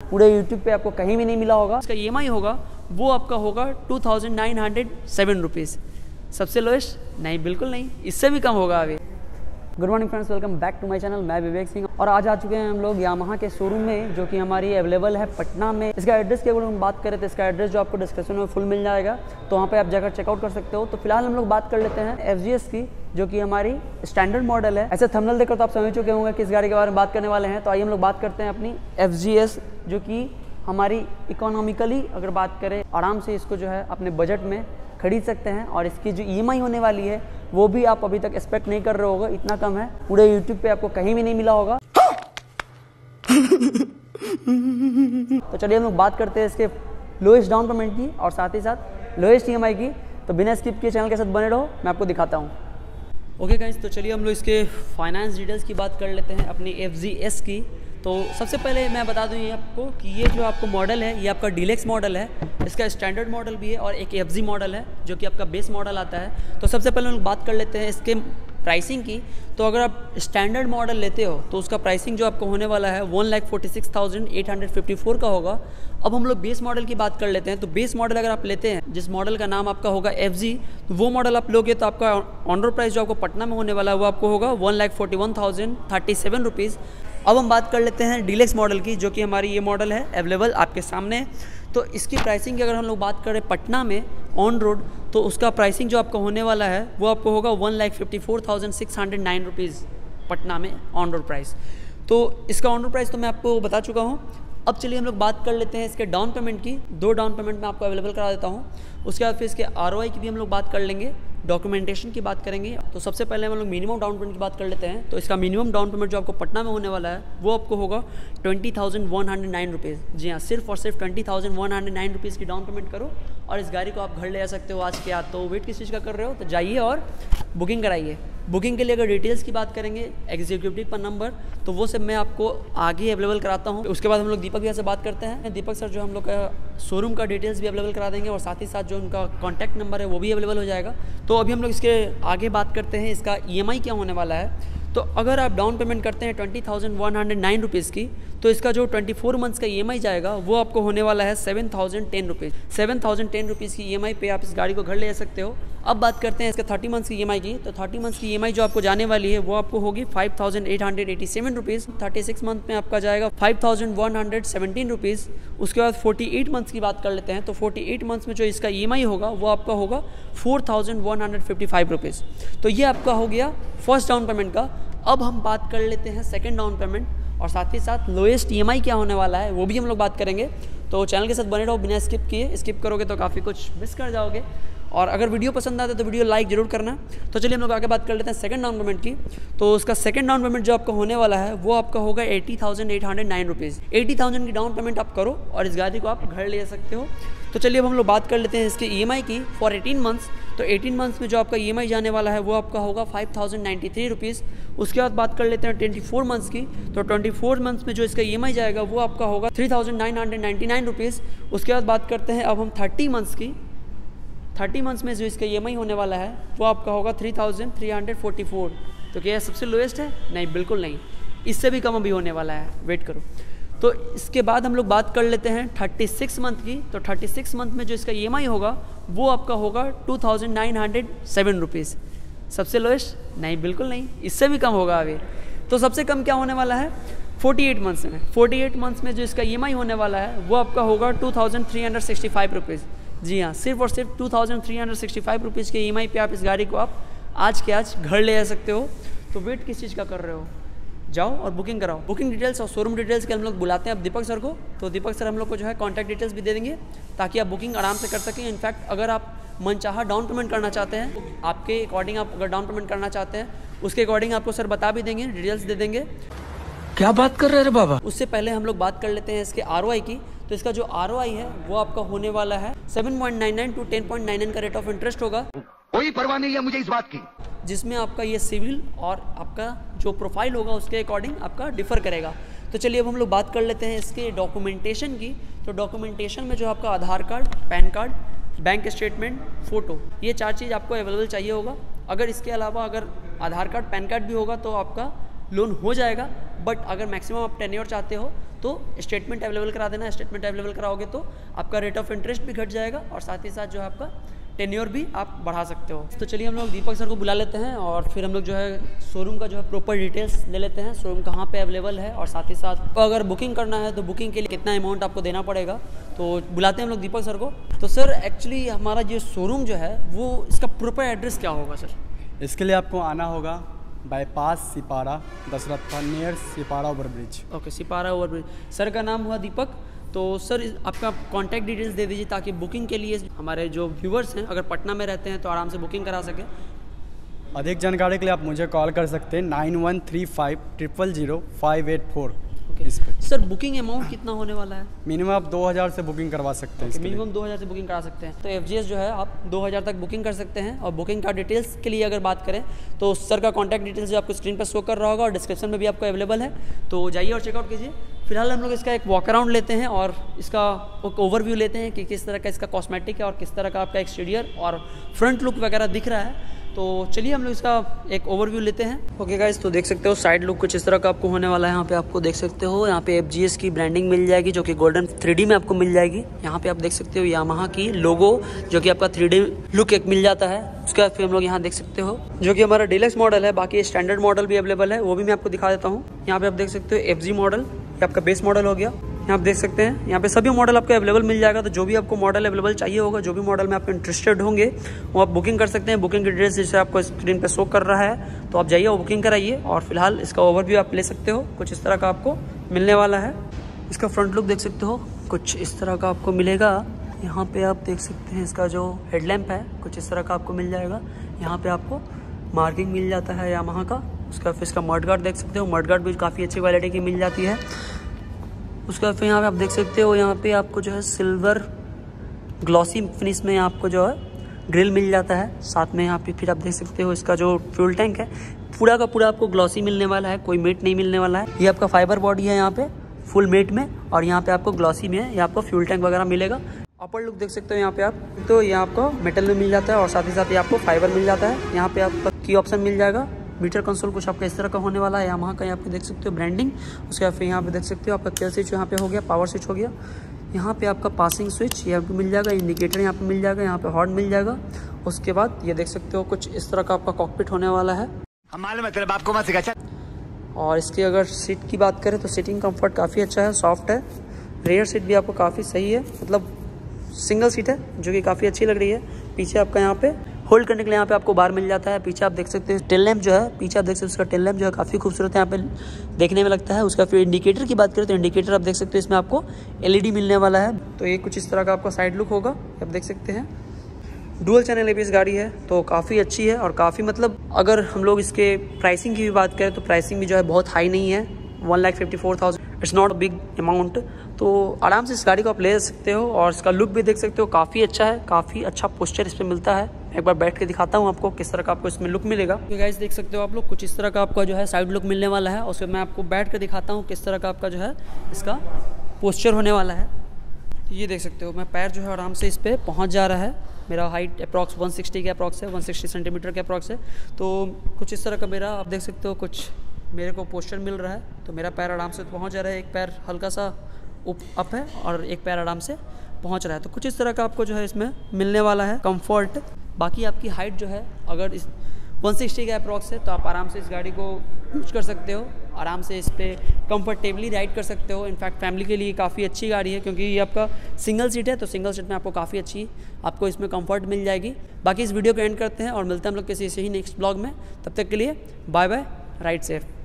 पूरे यूट्यूब पे आपको कहीं भी नहीं मिला होगा। इसका ई होगा, वो आपका होगा two thousand nine hundred seven rupees सबसे लोएस्ट नहीं, बिल्कुल नहीं। इससे भी कम होगा अभी। Good morning friends welcome back to my channel मैं विवेक सिंह और आज आ चुके हैं हम लोग यामाहा के शोरूम में, जो कि हमारी अवेलेबल है पटना में। इसका एड्रेस की अगर हम बात करें तो इसका एड्रेस जो आपको डिस्क्रिप्शन में फुल मिल जाएगा। तो वहाँ पे आप जाकर चेकआउट कर सकते हो। तो फ़िलहाल हम लोग बात कर लेते हैं FGS की, जो कि हमारी स्टैंडर्ड मॉडल है। ऐसे थमनल देखकर तो आप समझ चुके होंगे कि इस गाड़ी के बारे में बात करने वाले हैं। तो आइए हम लोग बात करते हैं अपनी FGS जो कि हमारी इकोनॉमिकली अगर बात करें, आराम से इसको जो है अपने बजट में खरीद सकते हैं और इसकी जो ईएमआई होने वाली है, वो भी आप अभी तक एक्सपेक्ट नहीं कर रहे होगा। इतना कम है। पूरे यूट्यूब पे आपको कहीं भी नहीं मिला होगा। तो चलिए हम लोग बात करते हैं इसके लोएस्ट डाउन पेमेंट की और साथ ही साथ लोएस्ट ईएमआई की। तो बिना स्किप के चैनल के साथ बने रहो, मैं आपको दिखाता हूँ। ओके गाइज़ तो चलिए हम लोग इसके फाइनेंस डिटेल्स की बात कर लेते हैं, अपनी FGS की। तो सबसे पहले मैं बता दूँ ये आपको कि ये जो आपको मॉडल है, ये आपका डीलेक्स मॉडल है, इसका स्टैंडर्ड मॉडल भी है और एक एफजी मॉडल है, जो कि आपका बेस मॉडल आता है। तो सबसे पहले हम लोग बात कर लेते हैं इसके प्राइसिंग की। तो अगर आप स्टैंडर्ड मॉडल लेते हो तो उसका प्राइसिंग जो आपको होने वाला है one lakh forty six thousand eight hundred fifty four का होगा। अब हम लोग बेस मॉडल की बात कर लेते हैं। तो बेस मॉडल अगर आप लेते हैं, जिस मॉडल का नाम आपका होगा एफ़ जी तो वो मॉडल आप लोगे तो आपका ऑनर प्राइस जो आपको पटना में होने वाला है, वो आपको होगा one lakh forty one thousand thirty seven rupees अब हम बात कर लेते हैं डीलेक्स मॉडल की, जो कि हमारी ये मॉडल है अवेलेबल आपके सामने। तो इसकी प्राइसिंग की अगर हम लोग बात करें पटना में ऑन रोड तो उसका प्राइसिंग जो आपका होने वाला है, वो आपको होगा one lakh fifty four thousand six hundred nine rupees Patna में ऑन रोड प्राइस तो इसका ऑन रोड प्राइस तो मैं आपको बता चुका हूँ। अब चलिए हम लोग बात कर लेते हैं इसके डाउन पेमेंट की। दो डाउन पेमेंट मैं आपको अवेलेबल करा देता हूँ। उसके बाद फिर इसके आरओआई की भी हम लोग बात कर लेंगे। डॉक्यूमेंटेशन की बात करेंगे। तो सबसे पहले हम लोग मिनिमम डाउन पेमेंट की बात कर लेते हैं। तो इसका मिनिमम डाउन पेमेंट जो आपको पटना में होने वाला है, वो आपको होगा twenty thousand one hundred nine rupees जी हाँ सिर्फ़ और सिर्फ़ twenty thousand one hundred nine rupees की डाउन पेमेंट करो और इस गाड़ी को आप घर ले जा सकते हो आज के आज तो वेट किस चीज़ का कर रहे हो तो जाइए और बुकिंग कराइए। बुकिंग के लिए अगर डिटेल्स की बात करेंगे एग्जीक्यूटिव पर नंबर तो वो सब मैं आपको आगे अवेलेबल कराता हूँ। उसके बाद हम लोग दीपक भैया से बात करते हैं। दीपक सर जो हम लोग का शोरूम का डिटेल्स भी अवेलेबल करा देंगे और साथ ही साथ जो उनका कॉन्टैक्ट नंबर है, वो भी अवेलेबल हो जाएगा। तो अभी हम लोग इसके आगे बात करते हैं, इसका ईएमआई क्या होने वाला है? तो अगर आप डाउन पेमेंट करते हैं twenty thousand one hundred nine rupees की तो इसका जो ट्वेंटी फोर मंथ्स का ई जाएगा, वो आपको होने वाला है seven thousand ten rupees seven thousand ten rupees की ईएमआई पे आप इस गाड़ी को घर ले जा सकते हो। अब बात करते हैं इसके थर्टी मंथ्स की ई की तो थर्टी मंथ्स की ई जो आपको जाने वाली है, वो आपको होगी five thousand eight hundred eighty seven rupees thirty six month में आपका जाएगा five thousand one hundred seventeen rupees उसके बाद फोर्टी एट मंथ्स की बात कर लेते हैं तो फोर्टी एट मंथ्स में जो इसका ईएमआई होगा, वो आपका होगा four thousand one hundred fifty five rupees तो ये आपका हो गया फ़र्स्ट डाउन पेमेंट का. अब हम बात कर लेते हैं सेकेंड डाउन पेमेंट और साथ ही साथ लोएस्ट ईएमआई क्या होने वाला है, वो भी हम लोग बात करेंगे। तो चैनल के साथ बने रहो, बिना स्किप किए। स्किप करोगे तो काफ़ी कुछ मिस कर जाओगे। और अगर वीडियो पसंद आता है तो वीडियो लाइक ज़रूर करना। तो चलिए हम लोग आगे बात कर लेते हैं सेकंड डाउन पेमेंट की। तो उसका सेकंड डाउन पेमेंट जो आपका होने वाला है, वो आपका होगा eighty thousand eight hundred nine rupees eighty thousand की डाउन पेमेंट आप करो और इस गाड़ी को आप घर ले सकते हो। तो चलिए अब हम लोग बात कर लेते हैं इसके ई की। फॉर एटीन मंथ्स तो 18 मंथ्स में जो आपका ई जाने वाला है, वो आपका होगा five thousand ninety three rupees उसके बाद बात कर लेते हैं 24 मंथ्स की. तो 24 मंथ्स में जो इसका ईएमआई जाएगा, वो आपका होगा three thousand nine hundred ninety nine rupees उसके बाद बात करते हैं अब हम 30 मंथ्स की. 30 मंथ्स में जो इसका ईएमआई होने वाला है, वो आपका होगा three thousand three hundred forty four तो क्या सबसे लोएस्ट है? नहीं, बिल्कुल नहीं. इससे भी कम अभी होने वाला है. वेट करो. तो इसके बाद हम लोग बात कर लेते हैं 36 मंथ की. तो 36 मंथ में जो इसका ईएमआई होगा वो आपका होगा two thousand nine hundred seven rupees. सबसे लोएस्ट नहीं, बिल्कुल नहीं। इससे भी कम होगा अभी। तो सबसे कम क्या होने वाला है? 48 मंथ्स में। 48 मंथ्स में जो इसका ईएमआई होने वाला है, वो आपका होगा two thousand three hundred sixty five rupees. जी हाँ सिर्फ़ और सिर्फ़ two thousand three hundred sixty five rupees के ई पे आप इस गाड़ी को आप आज के आज घर ले जा सकते हो। तो वेट किस चीज़ का कर रहे हो? जाओ और बुकिंग कराओ। बुकिंग डिटेल्स और शोरूम डिटेल्स के हम लोग बुलाते हैं अब दीपक सर को। तो दीपक सर हम लोग को जो है कॉन्टैक्ट डिटेल्स भी दे देंगे ताकि आप बुकिंग आराम से कर सकें। इनफैक्ट अगर आप मन चाह डाउन पेमेंट करना चाहते हैं तो आपके अकॉर्डिंग आप अगर डाउन पेमेंट करना चाहते हैं उसके अकॉर्डिंग आपको सर बता भी देंगे डिटेल्स दे देंगे। क्या बात कर रहे हैं बाबा? उससे पहले हम लोग बात कर लेते हैं इसके आरओआई की। तो इसका जो आरओआई है वो आपका होने वाला है seven point nine nine to ten point nine nine का रेट ऑफ़ इंटरेस्ट होगा। कोई परवाह नहीं है मुझे इस बात की। जिसमें आपका ये सिविल और आपका जो प्रोफ़ाइल होगा उसके अकॉर्डिंग आपका डिफ़र करेगा। तो चलिए अब हम लोग बात कर लेते हैं इसके डॉक्यूमेंटेशन की। तो डॉक्यूमेंटेशन में जो आपका Aadhaar card, PAN card, bank statement, photo, ये चार चीज़ आपको अवेलेबल चाहिए होगा। अगर इसके अलावा अगर आधार कार्ड, पैन कार्ड भी होगा तो आपका लोन हो जाएगा। बट अगर मैक्सिमम आप टेन्योर चाहते हो तो स्टेटमेंट अवेलेबल करा देना। स्टेटमेंट अवेलेबल कराओगे तो आपका रेट ऑफ़ इंटरेस्ट भी घट जाएगा और साथ ही साथ जो है आपका टेन्योर भी आप बढ़ा सकते हो। तो चलिए हम लोग दीपक सर को बुला लेते हैं और फिर हम लोग जो है शोरूम का जो है प्रॉपर डिटेल्स ले लेते हैं शोरूम कहाँ पे अवेलेबल है और साथ ही साथ तो अगर बुकिंग करना है तो बुकिंग के लिए कितना अमाउंट आपको देना पड़ेगा तो बुलाते हैं हम लोग दीपक सर को। तो सर एक्चुअली हमारा जो शोरूम जो है वो इसका प्रॉपर एड्रेस क्या होगा सर? इसके लिए आपको आना होगा bypass Sipara Dashrath near Sipara over bridge. Okay Sipara over bridge. Sir का नाम हुआ दीपक। तो सर आपका कॉन्टैक्ट डिटेल्स दे दीजिए ताकि बुकिंग के लिए हमारे जो व्यूवर्स हैं, अगर पटना में रहते हैं तो आराम से बुकिंग करा सकें। अधिक जानकारी के लिए आप मुझे कॉल कर सकते हैं nine one three five triple zero five eight four. Okay sir booking amount कितना होने वाला है? मिनिमम आप दो हज़ार से बुकिंग करवा सकते हैं। मिनिमम 2000 से बुकिंग करा सकते हैं। तो एफजीएस जो है आप 2000 तक बुकिंग कर सकते हैं। और बुकिंग का डिटेल्स के लिए अगर बात करें तो सर का कॉन्टैक्ट डिटेल्स जो आपको स्क्रीन पर शो कर रहा होगा और डिस्क्रिप्शन में भी आपको अवेलेबल है। तो जाइए और चेकआउट कीजिए। फ़िलहाल हम लोग इसका एक वॉक अराउंड लेते हैं और इसका एक ओवरव्यू लेते हैं कि किस तरह का इसका कॉस्मेटिक है और किस तरह का आपका एक्सटीरियर और फ्रंट लुक वगैरह दिख रहा है। तो चलिए हम लोग इसका एक ओवरव्यू लेते हैं। ओके गाइस तो देख सकते हो साइड लुक कुछ इस तरह का आपको होने वाला है। यहाँ पे आपको देख सकते हो, यहाँ पे एफ़ की ब्रांडिंग मिल जाएगी जो कि गोल्डन थ्री में आपको मिल जाएगी। यहाँ पे आप देख सकते हो यामाहा की लोगो जो कि आपका थ्री लुक एक मिल जाता है। उसके फिर हम लोग यहाँ देख सकते हो, जो कि हमारा डिलक्स मॉडल है। बाकी स्टैंडर्ड मॉडल भी अवेलेबल है, वो भी मैं आपको दिखा देता हूँ। यहाँ पे आप देख सकते हो एफजी मॉडल आपका बेस मॉडल हो गया। यहाँ आप देख सकते हैं। यहाँ पे सभी मॉडल आपको अवेलेबल मिल जाएगा। तो जो भी आपको मॉडल अवेलेबल चाहिए होगा, जो भी मॉडल में आप इंटरेस्टेड होंगे, वो आप बुकिंग कर सकते हैं। बुकिंग की डिटेल्स जैसे आपको स्क्रीन पे शो कर रहा है तो आप जाइए बुकिंग कराइए। और फ़िलहाल इसका ओवरव्यू आप ले सकते हो। कुछ इस तरह का आपको मिलने वाला है। इसका फ्रंट लुक देख सकते हो। कुछ इस तरह का आपको मिलेगा। यहाँ पे आप देख सकते हैं इसका जो हेडलैम्प है, कुछ इस तरह का आपको मिल जाएगा। यहाँ पे आपको मार्किंग मिल जाता है यामाहा का। उसका फिर इसका मर्ड गार्ड देख सकते हो। मर्ड गार्ड भी काफ़ी अच्छी क्वालिटी की मिल जाती है। उसका फिर यहाँ पे आप देख सकते हो, यहाँ पे आपको जो है सिल्वर ग्लॉसी फिनिश में आपको जो है ग्रिल मिल जाता है। साथ में यहाँ पे फिर आप देख सकते हो इसका जो फ्यूल टैंक है, पूरा का पूरा आपको ग्लॉसी मिलने वाला है, कोई मेट नहीं मिलने वाला है। ये आपका फाइबर बॉडी है यहाँ पे, फुल मेट में, और यहाँ पे आपको ग्लॉसी में ये आपको फ्यूल टैंक वगैरह मिलेगा। अपर लुक देख सकते हो यहाँ पे आप तो ये आपको मेटल में मिल जाता है, और साथ ही साथ ये आपको फाइबर मिल जाता है। यहाँ पे आपका की ऑप्शन मिल जाएगा। मीटर कंसोल कुछ आपका इस तरह का होने वाला है। यहाँ का यहाँ पे देख सकते हो ब्रांडिंग उसके बाद फिर यहाँ पे देख सकते हो आपका केयर स्विच यहाँ पे हो गया पावर स्विच हो गया। यहाँ पे आपका पासिंग स्विच यहाँ पे मिल जाएगा इंडिकेटर यहाँ पे मिल जाएगा यहाँ पे हॉर्न मिल जाएगा। उसके बाद ये देख सकते हो कुछ इस तरह का आपका कॉकपिट होने वाला है। मालूम है तेरे बाप को मत सिखा और इसकी अगर सीट की बात करें तो सीटिंग कंफर्ट काफ़ी अच्छा है सॉफ्ट है। रेयर सीट भी आपको काफ़ी सही है मतलब सिंगल सीट है जो कि काफ़ी अच्छी लग रही है। पीछे आपका यहाँ पे होल्ड करने के लिए यहाँ पे आपको बार मिल जाता है। पीछे आप देख सकते हैं, टेल लैम्प जो है, पीछे आप देख सकते हैं उसका टेल लैम्प जो है काफ़ी खूबसूरत है, यहाँ पे देखने में लगता है। उसका फिर इंडिकेटर की बात करें तो इंडिकेटर आप देख सकते हो, इसमें आपको एलईडी मिलने वाला है। तो ये कुछ इस तरह का आपका साइड लुक होगा आप देख सकते हैं। डुअल चैनल एबीएस गाड़ी है तो काफ़ी अच्छी है और काफ़ी मतलब अगर हम लोग इसके प्राइसिंग की भी बात करें तो प्राइसिंग भी जो है बहुत हाई नहीं है। One lakh fifty four thousand it's not big amount तो आराम से इस गाड़ी को आप ले सकते हो और इसका लुक भी देख सकते हो, काफ़ी अच्छा है, काफ़ी अच्छा पोस्चर इस पर मिलता है। एक बार बैठ के दिखाता हूँ आपको किस तरह का आपको इसमें लुक मिलेगा। तो गाइस देख सकते हो आप लोग, कुछ इस तरह का आपका जो है साइड लुक मिलने वाला है और उसमें मैं आपको बैठ कर दिखाता हूँ किस तरह का आपका जो है इसका पोस्चर होने वाला है। तो ये देख सकते हो, मैं पैर जो है आराम से इस पर पहुँच जा रहा है। मेरा हाइट अप्रॉक्स 160 के अप्रॉक्स है 160 सेंटीमीटर के अप्रॉक्स है। तो कुछ इस तरह का मेरा, आप देख सकते हो, कुछ मेरे को पोस्चर मिल रहा है। तो मेरा पैर आराम से पहुँच जा रहा है, एक पैर हल्का सा उप अप है और एक पैर आराम से पहुँच रहा है। तो कुछ इस तरह का आपको जो है इसमें मिलने वाला है कंफर्ट बाकी आपकी हाइट जो है, अगर इस 160 का अप्रॉक्स है तो आप आराम से इस गाड़ी को यूज़ कर सकते हो, आराम से इस पर कंफर्टेबली राइड कर सकते हो। इनफैक्ट फैमिली के लिए काफ़ी अच्छी गाड़ी है, क्योंकि ये आपका सिंगल सीट है तो सिंगल सीट में आपको काफ़ी अच्छी, आपको इसमें कंफर्ट मिल जाएगी। बाकी इस वीडियो को एंड करते हैं और मिलते हैं हम लोग किसी ऐसे ही नेक्स्ट ब्लॉग में। तब तक के लिए बाय बाय राइड सेफ़